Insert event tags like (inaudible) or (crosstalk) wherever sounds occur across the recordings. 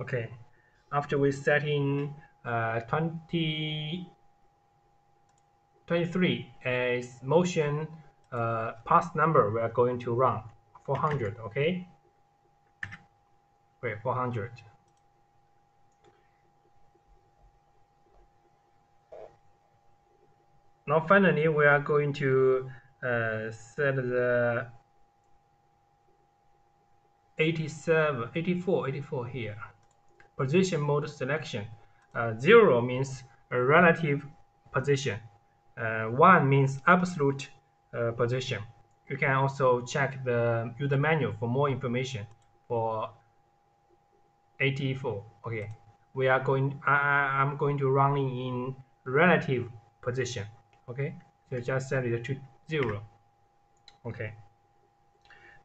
Okay, after we set in uh, 20, 23 as motion uh, pass number, we are going to run 400. Okay, wait 400. Now finally, we are going to uh, set the 87, 84, 84 here. Position mode selection. Uh, 0 means a relative position. Uh, 1 means absolute uh, position. You can also check the user manual for more information for 84. Okay, we are going, I, I'm going to run it in relative position okay so just set it to zero okay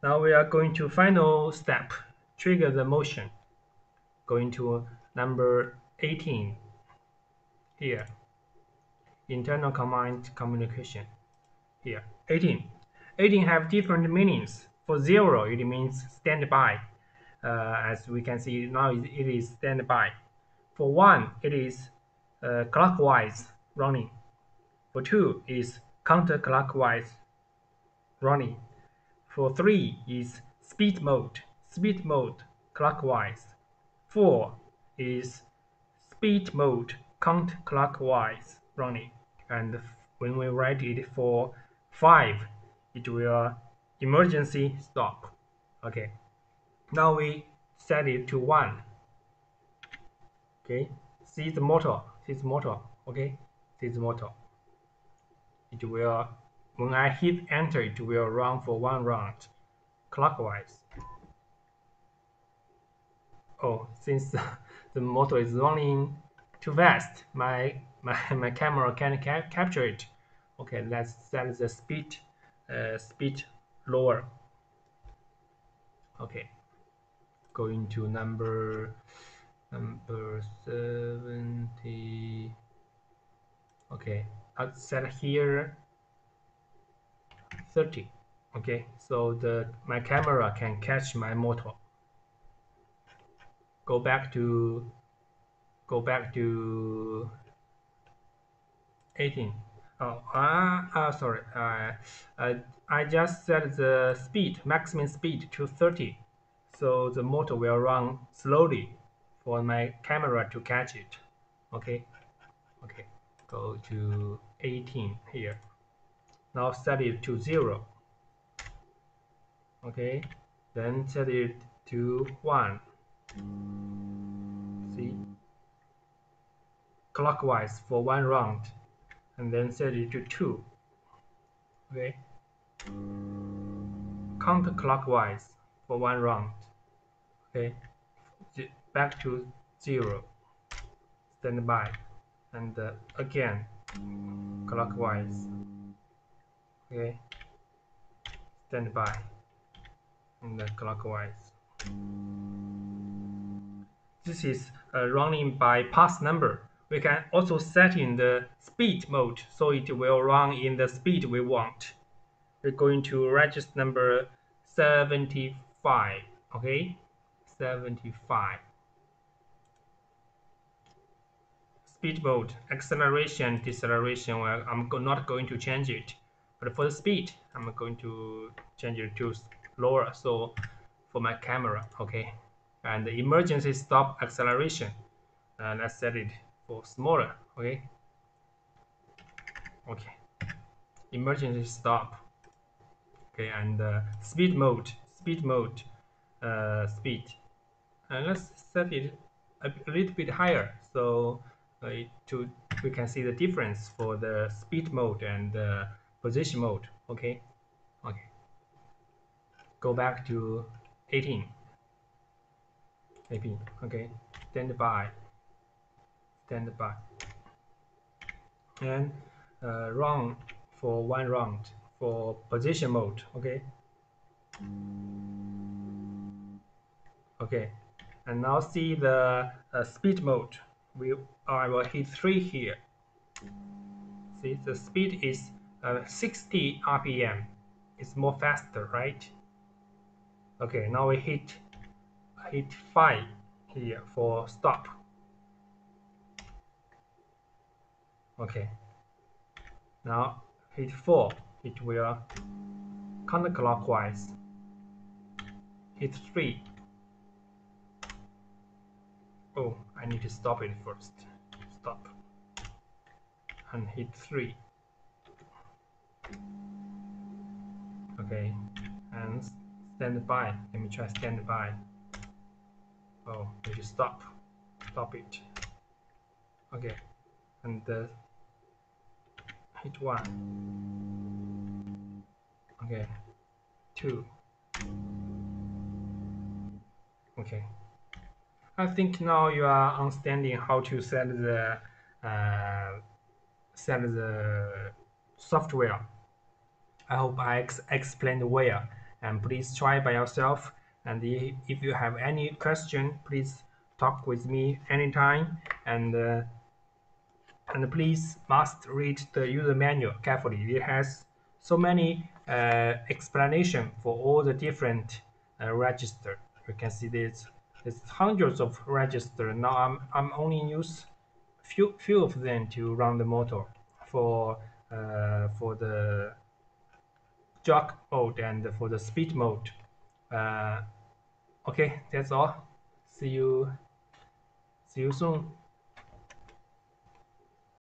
now we are going to final step trigger the motion going to number 18 here. Internal command communication. Here. 18 18 have different meanings. For zero it means standby uh, as we can see now it is standby for one it is uh, clockwise running. For 2 is counterclockwise running. For 3 is speed mode, speed mode clockwise. 4 is speed mode counterclockwise running. And when we write it for 5, it will emergency stop. Okay. Now we set it to 1. Okay. See the motor. See the motor. Okay. See the motor it will, when I hit enter, it will run for one round clockwise. Oh, since (laughs) the motor is running too fast, my my, (laughs) my camera can't ca capture it. Okay, let's set the speed uh, speed lower. Okay, going to number number 70. Okay, I'll set here 30 okay so the my camera can catch my motor go back to go back to 18 oh uh, uh sorry. Uh, uh, I just set the speed maximum speed to 30 so the motor will run slowly for my camera to catch it. Okay? Okay. Go to 18 here. Now set it to 0 okay? Then set it to 1 see? Clockwise for one round and then set it to 2 okay? Counterclockwise for one round. Okay? Back to 0 stand by. And uh, again. Clockwise. Okay? Stand by. And clockwise this is uh, running by pass number we can also set in the speed mode so it will run in the speed we want we're going to register number 75 okay 75 speed mode, acceleration, deceleration, well, I'm not going to change it. But for the speed, I'm going to change it to lower. So for my camera, okay. And the emergency stop acceleration, uh, let's set it for smaller, okay. Okay, emergency stop. Okay, and uh, speed mode, speed mode, uh, speed. And let's set it a, a little bit higher. So uh, to we can see the difference for the speed mode and the position mode okay okay go back to 18 18 okay. Stand by. Stand by. And uh, run for one round for position mode. Okay. Okay. And now see the uh, speed mode. We I will hit 3 here. See, the speed is uh, 60 RPM. It's more faster, right? Okay, now we hit hit 5 here for stop okay. Now hit 4 it will counterclockwise. Hit 3 oh I need to stop it first. Stop. And hit 3 okay. And stand by let me try stand by oh to stop stop it. Okay. And uh, hit 1 okay. 2 okay. I think now you are understanding how to set the uh, set the software. I hope I ex explained well. And please try by yourself and if you have any question please talk with me anytime and uh, and please must read the user manual carefully. It has so many uh, explanation for all the different uh, register. You can see this it's hundreds of registers. Now I'm, I'm only use few few of them to run the motor for uh, for the jog mode and for the speed mode. Uh, okay, that's all. See you see you soon.